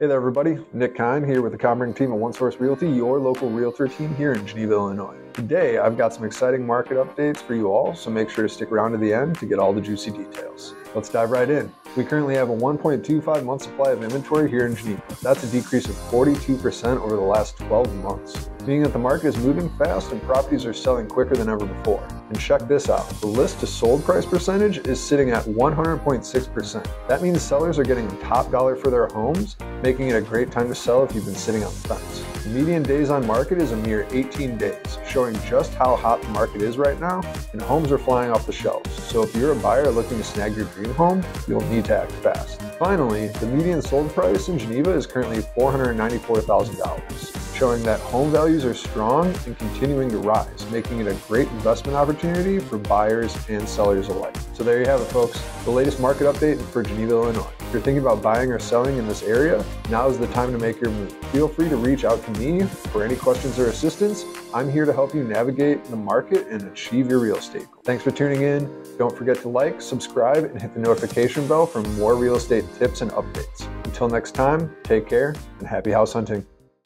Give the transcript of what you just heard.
Hey there, everybody. Nick Kein here with the Kombrink team at One Source Realty, your local realtor team here in Geneva, Illinois. Today, I've got some exciting market updates for you all, so make sure to stick around to the end to get all the juicy details. Let's dive right in. We currently have a 1.25 month supply of inventory here in Geneva. That's a decrease of 42% over the last 12 months, meaning that the market is moving fast and properties are selling quicker than ever before. And check this out the list to sold price percentage is sitting at 100.6%. That means sellers are getting top dollar for their homes, making it a great time to sell if you've been sitting on the fence. The median days on market is a mere 18 days, showing just how hot the market is right now, and homes are flying off the shelves. So if you're a buyer looking to snag your dream home, you'll need to act fast. Finally, the median sold price in Geneva is currently $494,000 showing that home values are strong and continuing to rise, making it a great investment opportunity for buyers and sellers alike. So there you have it, folks. The latest market update for Geneva, Illinois. If you're thinking about buying or selling in this area, now is the time to make your move. Feel free to reach out to me for any questions or assistance. I'm here to help you navigate the market and achieve your real estate. Thanks for tuning in. Don't forget to like, subscribe, and hit the notification bell for more real estate tips and updates. Until next time, take care and happy house hunting.